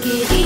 take it